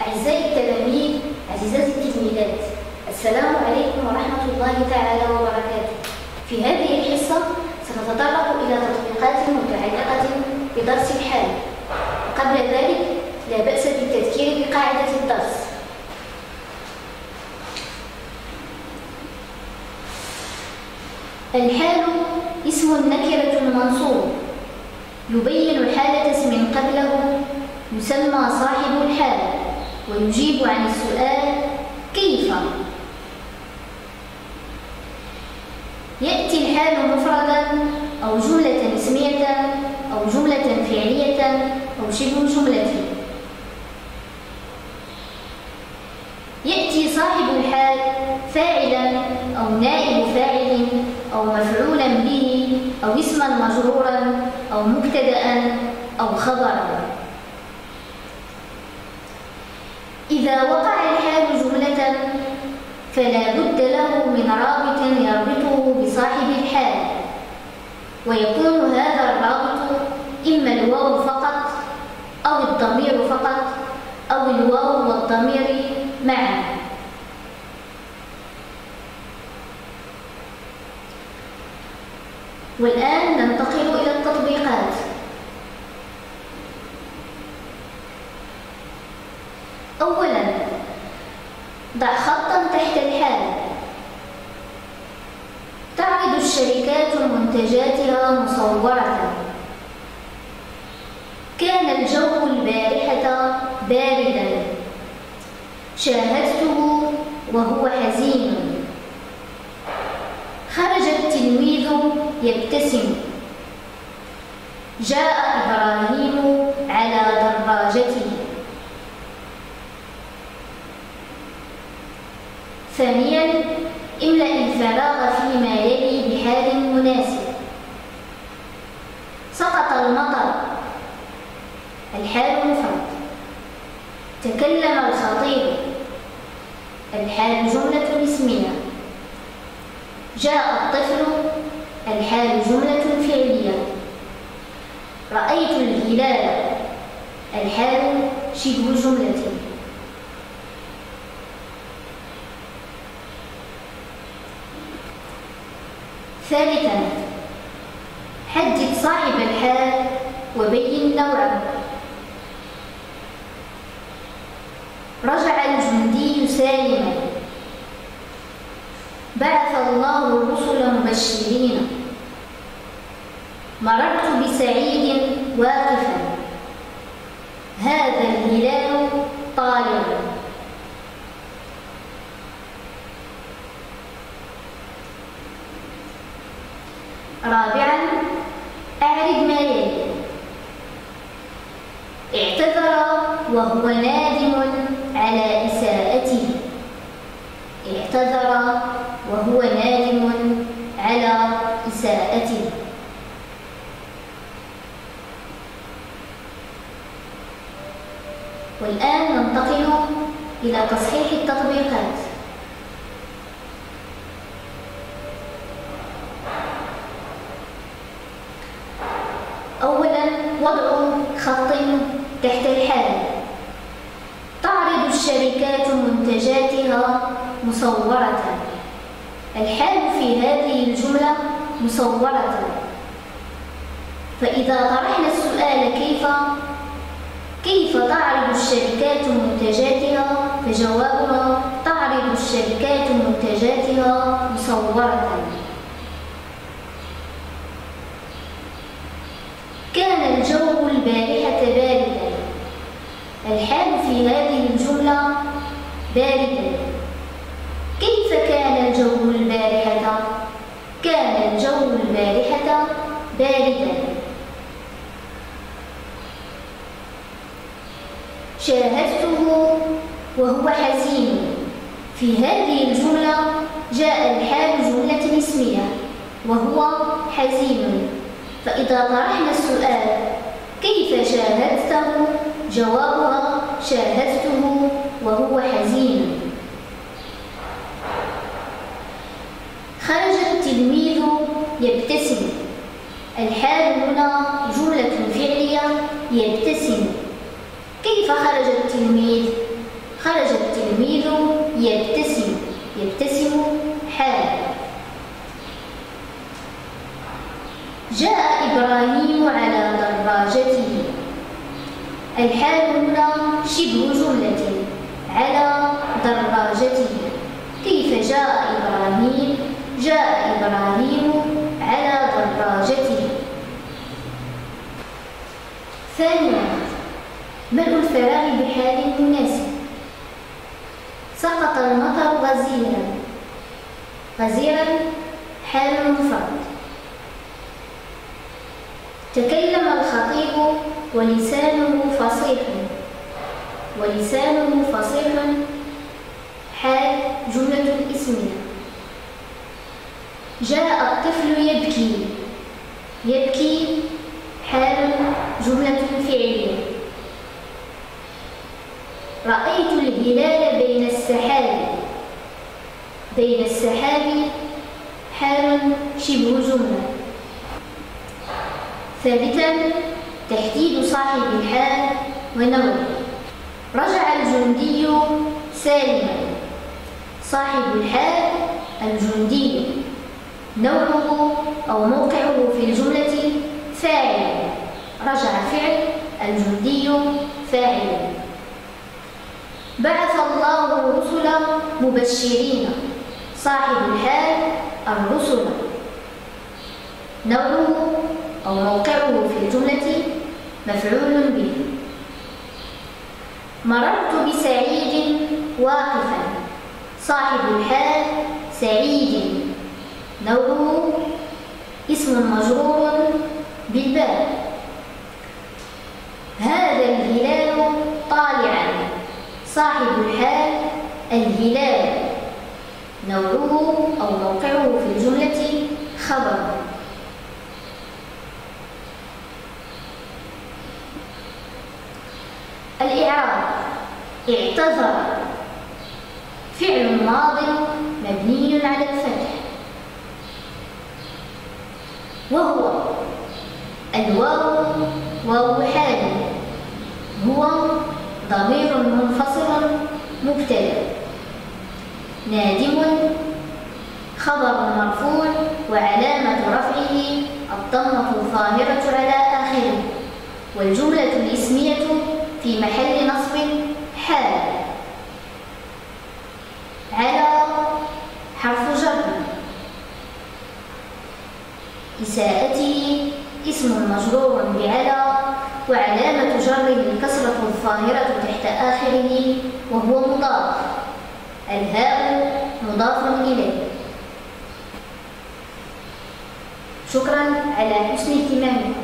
أعزائي التلاميذ عزيزاتي التلميذات السلام عليكم ورحمة الله تعالى وبركاته. في هذه الحصة سنتطرق إلى تطبيقات متعلقة بدرس الحال. قبل ذلك لا بأس بالتذكير بقاعدة الدرس. الحال اسم نكرة منصوب يبين حالة اسم قبله يسمى صاحب الحال. ويجيب عن السؤال كيف؟ يأتي الحال مفردا أو جملة اسمية أو جملة فعلية أو شبه جملة. يأتي صاحب الحال فاعلا أو نائب فاعل أو مفعولا به أو اسما مجرورا أو مبتدأ أو خبرا. إذا وقع الحال جملة فلا بد له من رابط يربطه بصاحب الحال. ويكون هذا الرابط إما الواو فقط أو الضمير فقط أو الواو والضمير معا. والآن ننتقل إلى التطبيقات. أولا ضع خطا تحت الحال. تعرض الشركات منتجاتها مصورة. كان الجو البارحة باردا. شاهدته وهو حزين. خرج التلميذ يبتسم. جاء إبراهيم على دراجته. ثانيا املأ الفراغ فيما يلي بحال مناسب. سقط المطر. الحال مفرد تكلم الخطيب. الحال جملة اسمية جاء الطفل. الحال جملة فعلية. رأيت الهلال. الحال شبه جملة. ثالثا حدد صاحب الحال وبين نوعه رجع الجندي سالما. بعث الله الرسل مبشرين. مررت بسعيد واقفا. هذا الهلال طالع رابعا أعرض ما يلي. اعتذر وهو نادم على إساءته. اعتذر وهو نادم على إساءته. والآن ننتقل إلى تصحيح التطبيقات. تحت الحال تعرض الشركات منتجاتها مصورة. الحال في هذه الجملة مصورة. فإذا طرحنا السؤال كيف كيف تعرض الشركات منتجاتها؟ فجوابنا تعرض الشركات منتجاتها مصورة كان الجو البارحة باردا الحال في هذه الجملة باردا كيف كان الجو البارحة؟ كان الجو البارحة باردا شاهدته وهو حزين. في هذه الجملة جاء الحال جملة اسمية وهو حزين. فإذا طرحنا السؤال كيف شاهدته؟ جوابها شاهدته وهو حزين. خرج التلميذ يبتسم. الحال هنا جملة فعلية يبتسم. كيف خرج التلميذ؟ خرج التلميذ يبتسم. يبتسم حال. جاء إبراهيم على دراجته. الحال هنا شبه جملة على دراجته كيف جاء إبراهيم؟ جاء إبراهيم على دراجته ثانيا ملء الفراغ بحال مناسب سقط المطر غزيرا. غزيرا حال مفرد تكلم الخطيب ولسانه فصيح. ولسانه فصيح حال جملة اسمية جاء الطفل يبكي. يبكي حال جملة فعلية رأيت الهلال بين السحاب بين السحاب حال شبه جملة ثالثا تحديد صاحب الحال ونوعه رجع الجندي سالما. صاحب الحال الجندي. نوعه أو موقعه في الجملة فاعل. رجع فعل الجندي فاعل. بعث الله الرسل مبشرين. صاحب الحال الرسل. نوعه أو موقعه الجملة مفعول به. مررت بسعيد واقفا. صاحب الحال سعيد. نوعه اسم مجرور بالباء. هذا الهلال طالعا. صاحب الحال الهلال. نوعه أو موقعه في الجملة خبر. اعتذر. فعل ماض مبني على الفتح. وهو الواو واو حال. هو ضمير منفصل مبتدأ. نادم. خبر مرفوع وعلامة رفعه الضمة الظاهرة على آخره. والجملة الاسمية في محل نصب حال. على حرف جر. إساءته اسم مجرور بعلى وعلامة جره الكسرة الظاهرة تحت آخره وهو مضاف. الهاء مضاف إليه. شكرا على حسن اهتمامكم